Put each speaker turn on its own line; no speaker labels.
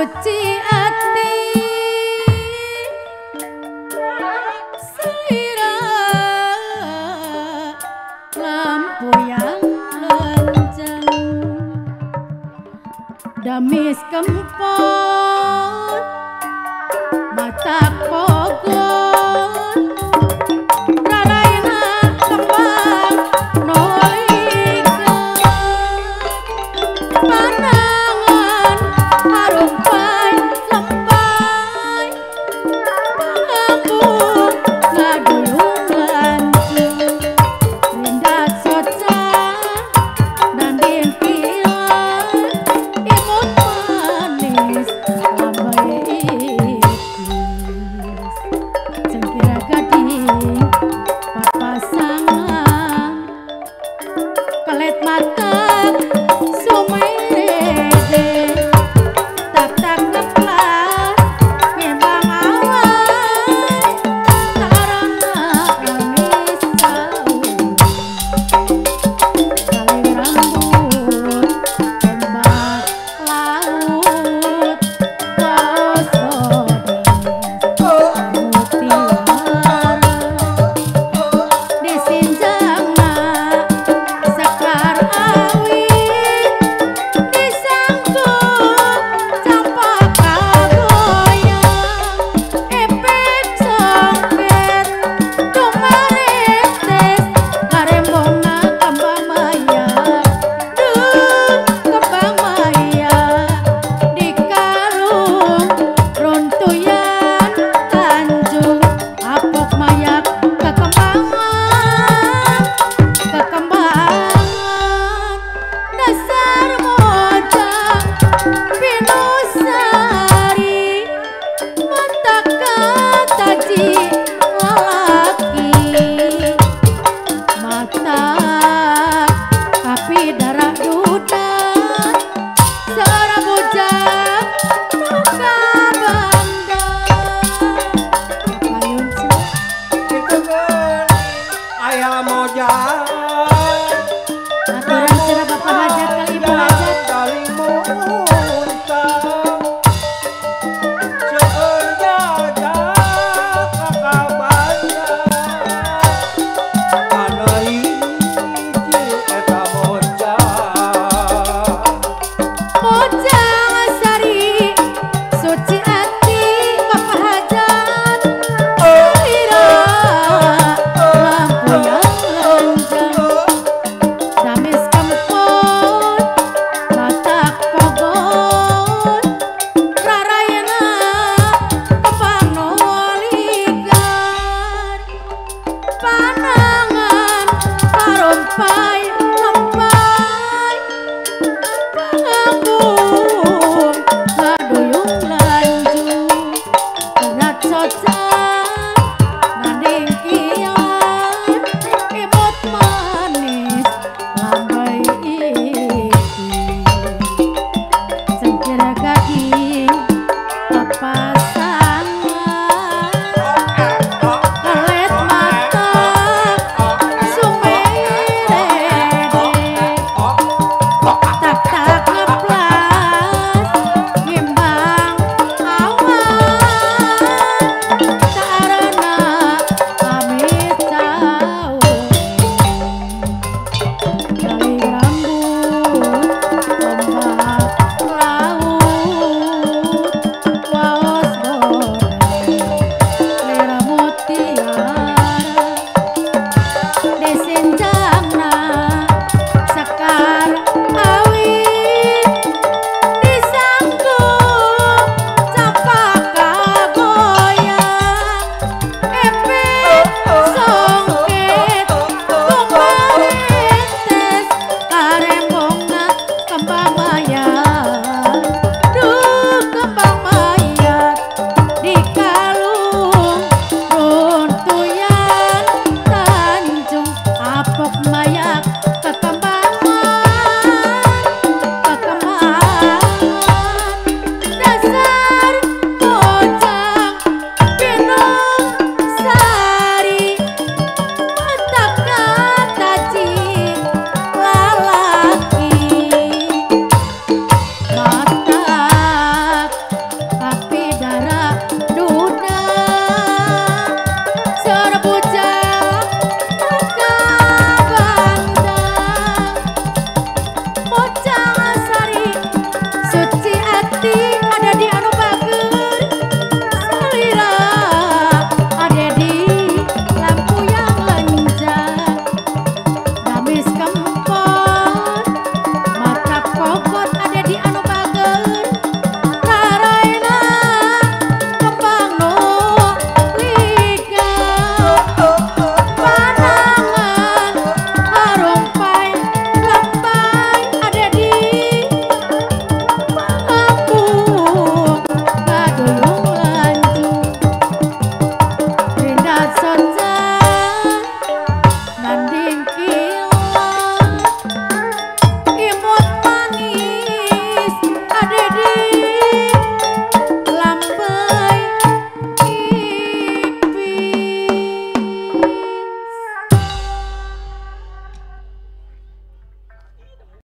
suci ati Lampu yang Damis kempot Mata kota Ya.